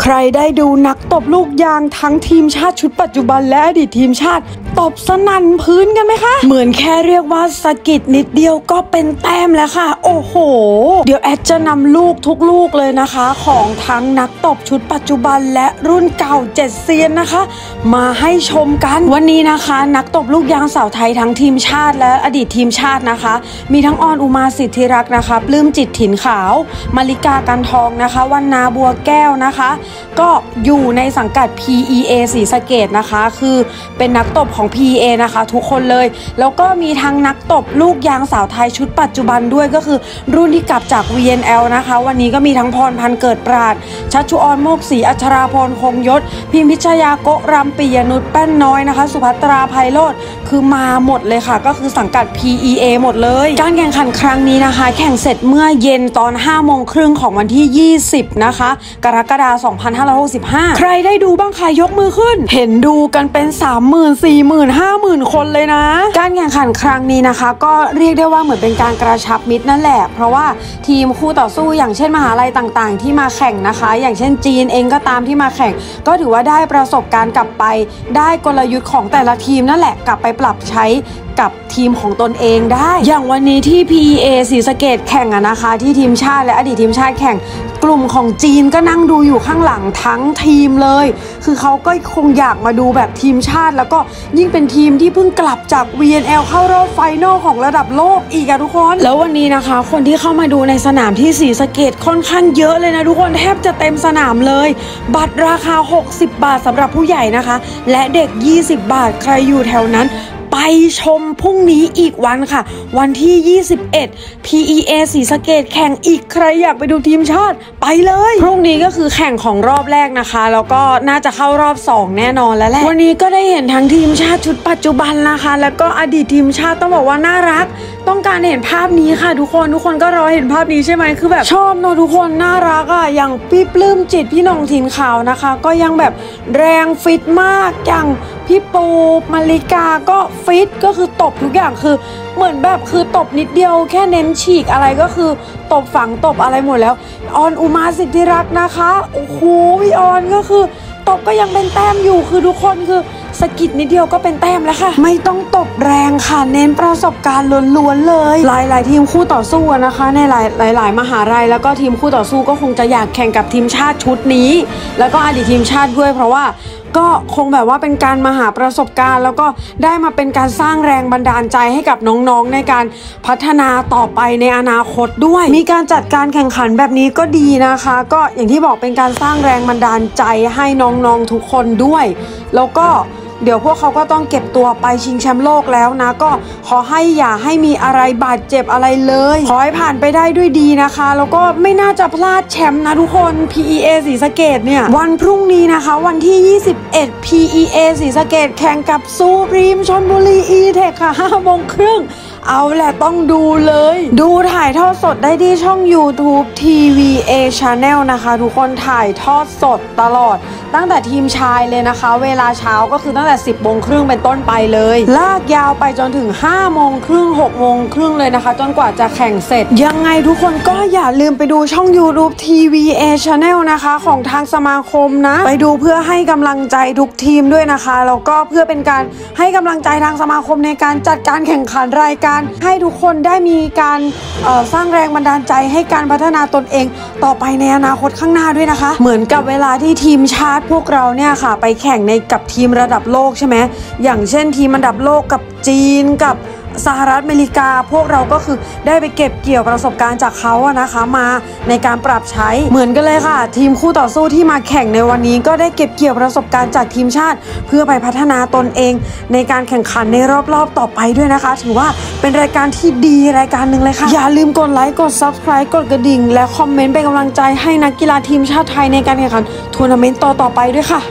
ใครได้ดูนักตบลูกยางทั้งทีมชาติชุดปัจจุบันและอดีตทีมชาติ ตบสนั่นพื้นกันไหมคะ เหมือนแค่เรียกว่าสกิดนิดเดียวก็เป็นแต้มแล้วค่ะ โอ้โห เดี๋ยวแอดจะนำลูกทุกลูกเลยนะคะ ของทั้งนักตบชุดปัจจุบันและรุ่นเก่าเจ็ดเซียนนะคะ มาให้ชมกันวันนี้นะคะ นักตบลูกยางสาวไทยทั้งทีมชาติและอดีตทีมชาตินะคะ มีทั้งออนอุมาสิทธิรักษ์นะคะปลื้มจิตถิ่นขาวมาริกากันทองนะคะวันนาบัวแก้วนะคะก็อยู่ในสังกัด PEA สีสะเกดนะคะ คือเป็นนักตบของ PEA นะคะ ทุกคนเลย แล้วก็มีทั้งนักตบลูกยางสาวไทยชุดปัจจุบันด้วยก็คือรุ่นที่กลับจาก VNL นะคะ วันนี้ก็มีทั้งพรพันธ์เกิดปราด ชัชชุออนโมกศรีอัชราพรคงยศ พิมพิชยาโกรำปิยนุชแป้นน้อยนะคะ สุภัตราไพโรธคือมาหมดเลยค่ะ ก็คือสังกัด PEA หมดเลย การแข่งขันครั้งนี้นะคะ แข่งเสร็จเมื่อเย็นตอน5โมงครึ่งของวันที่ 20 นะคะ กรกฎาคม2565 ใครได้ดูบ้างคะยกมือขึ้น เห็นดูกันเป็น 30,000 40,000 50,000 คนเลยนะ การแข่งขันครั้งนี้นะคะ ก็เรียกได้ว่าเหมือนเป็นการกระชับมิตรนั่นแหละ เพราะว่าทีมคู่ต่อสู้อย่างเช่นมหาลัยต่างๆ ที่มาแข่งนะคะ อย่างเช่นจีนเองก็ตามที่มาแข่ง ก็ถือว่าได้ประสบการณ์กลับไป ได้กลยุทธ์ของแต่ละทีมนั่นแหละกลับไปปรับใช้กับทีมของตนเองได้ อย่างวันนี้ที่ PEA สีสะเกตแข่งอะนะคะ ที่ทีมชาติและอดีตทีมชาติแข่ง กลุ่มของจีนก็นั่งดูอยู่ข้างหลังทั้งทีมเลย คือเขาก็คงอยากมาดูแบบทีมชาติ แล้วก็ยิ่งเป็นทีมที่เพิ่งกลับจาก VNL เข้ารอบ final ของระดับโลกอีกอะทุกคน แล้ววันนี้นะคะ คนที่เข้ามาดูในสนามที่ศรีสะเกษค่อนข้างเยอะเลยนะทุกคนแทบจะเต็มสนามเลย บัตรราคา 60 บาทสำหรับผู้ใหญ่นะคะ และเด็ก 20 บาทใครอยู่แถวนั้น ไปชมพรุ่งนี้อีกวันค่ะ วันที่ 21 PEA สีสะเกตแข่งอีกใครอยากไปดูทีมชาติไปเลย พรุ่งนี้ก็คือแข่งของรอบแรกนะคะ แล้วก็น่าจะเข้ารอบ 2 แน่นอนแล้วแหละวันนี้ก็ได้เห็นทั้งทีมชาติชุดปัจจุบันนะคะ แล้วก็อดีตทีมชาติต้องบอกว่าน่ารัก ต้องการเห็นภาพนี้ค่ะ ทุกคนทุกคนก็รอเห็นภาพนี้ใช่ไหมคือแบบชอบเนอะทุกคนน่ารักอะ่ะอย่างพี่ปลื้มจิตพี่น่องถิ่นขาวนะคะ ก็ยังแบบแรงฟิตมากอย่าง พี่ปูมาริกาก็ฟิตก็คือตบทุกอย่างคือ เหมือนแบบคือตบนิดเดียวแค่เน้นฉีกอะไรก็คือ ตบฝังตบอะไรหมดแล้ว ออนอุมาสิทธิรักนะคะโอ้โหพี่ออนก็คือ ตบก็ยังเป็นแต้มอยู่คือทุกคนคือะกิดนิดเดียวก็เป็นแต้มแล้วค่ะ ไม่ต้องตบแรงค่ะ เน้นประสบการณ์ล้วนๆเลย หลายๆ ทีมคู่ต่อสู้นะคะ ในหลายหลายๆมหาลัยแล้วก็ทีมคู่ต่อสู้ก็คงจะอยากแข่งกับทีมชาติชุดนี้ แล้วก็อดีตทีมชาติด้วยเพราะว่าก็คงแบบว่าเป็นการมาหาประสบการณ์ แล้วก็ได้มาเป็นการสร้างแรงบันดาลใจให้กับน้องๆ ในการพัฒนาต่อไปในอนาคตด้วย มีการจัดการแข่งขันแบบนี้ก็ดีนะคะ ก็อย่างที่บอกเป็นการสร้างแรงบันดาลใจให้น้องๆทุกคนด้วย แล้วก็เดี๋ยวพวกเขาก็ต้องเก็บตัวไปชิงแชมป์โลกแล้วนะ ก็ขอให้อย่าให้มีอะไรบาดเจ็บอะไรเลย ขอให้ผ่านไปได้ด้วยดีนะคะ แล้วก็ไม่น่าจะพลาดแชมป์นะทุกคน PEA สีสะเกดเนี่ย วันพรุ่งนี้นะคะ วันที่ 21 PEA สีสะเกดแข่งกับซูพรีมชนบุรีอีเทคค่ะ5โมงครึ่ง เอาแหละต้องดูเลย ดูถ่ายทอดสดได้ที่ช่อง YouTube TVA Channel นะคะ ทุกคนถ่ายทอดสดตลอด ตั้งแต่ทีมชายเลยนะคะ เวลาเช้าก็คือตั้งแต่ 10โมงครึ่งเป็นต้นไปเลย ลากยาวไปจนถึง5โมงครึ่ง6โมงครึ่งเลยนะคะ จนกว่าจะแข่งเสร็จ ยังไงทุกคนก็อย่าลืมไปดูช่อง YouTube TVA Channel นะคะ ของทางสมาคมนะ ไปดูเพื่อให้กำลังใจทุกทีมด้วยนะคะแล้วก็เพื่อเป็นการให้กำลังใจทางสมาคมในการจัดการแข่งขันรายการให้ทุกคนได้มีการสร้างแรงบันดาลใจให้การพัฒนาตนเองต่อไปในอนาคตข้างหน้าด้วยนะคะ เหมือนกับเวลาที่ทีมชาติพวกเราเนี่ยค่ะ ไปแข่งในกับทีมระดับโลกใช่ไหมอย่างเช่นทีมระดับโลกกับจีนกับ สหรัฐอเมริกาพวกเราก็คือได้ไปเก็บเกี่ยวประสบการณ์จากเขาอะนะคะมาในการปรับใช้เหมือนกันเลยค่ะ ทีมคู่ต่อสู้ที่มาแข่งในวันนี้ก็ได้เก็บเกี่ยวประสบการณ์จากทีมชาติ เพื่อไปพัฒนาตนเอง ในการแข่งขันในรอบๆ ต่อไปด้วยนะคะ ถือว่าเป็นรายการที่ดีรายการหนึ่งเลยค่ะ อย่าลืมกดไลค์กด subscribe กดกระดิ่ง และคอมเมนต์เป็นกำลังใจให้นักกีฬาทีมชาติไทยในการแข่งขันทัวร์นาเมนต์ต่อๆไปด้วยค่ะ